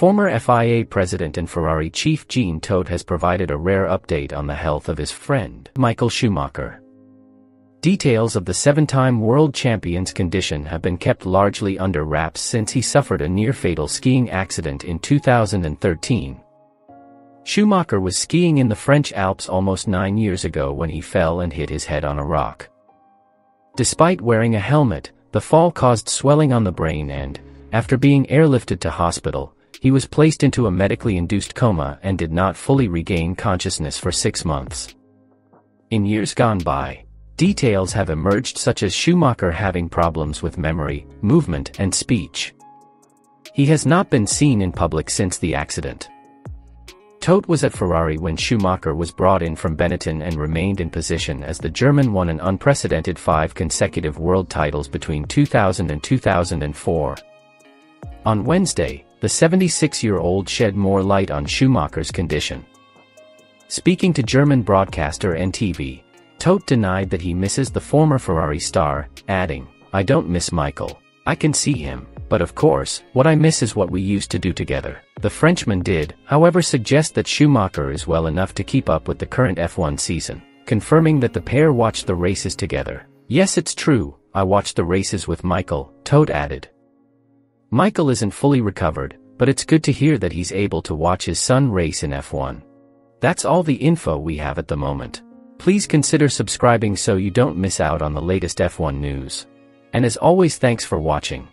Former FIA president and Ferrari chief Jean Todt has provided a rare update on the health of his friend, Michael Schumacher. Details of the seven-time world champion's condition have been kept largely under wraps since he suffered a near-fatal skiing accident in 2013. Schumacher was skiing in the French Alps almost nine years ago when he fell and hit his head on a rock. Despite wearing a helmet, the fall caused swelling on the brain and, after being airlifted to hospital, he was placed into a medically induced coma and did not fully regain consciousness for six months. In years gone by, details have emerged such as Schumacher having problems with memory, movement and speech. He has not been seen in public since the accident. Todt was at Ferrari when Schumacher was brought in from Benetton and remained in position as the German won an unprecedented five consecutive world titles between 2000 and 2004. On Wednesday, the 76-year-old shed more light on Schumacher's condition. Speaking to German broadcaster NTV, Todt denied that he misses the former Ferrari star, adding, I don't miss Michael. I can see him, but of course, what I miss is what we used to do together. The Frenchman did, however suggest that Schumacher is well enough to keep up with the current F1 season, confirming that the pair watched the races together. Yes it's true, I watched the races with Michael, Todt added. Michael isn't fully recovered, but it's good to hear that he's able to watch his son race in F1. That's all the info we have at the moment. Please consider subscribing so you don't miss out on the latest F1 news. And as always thanks for watching.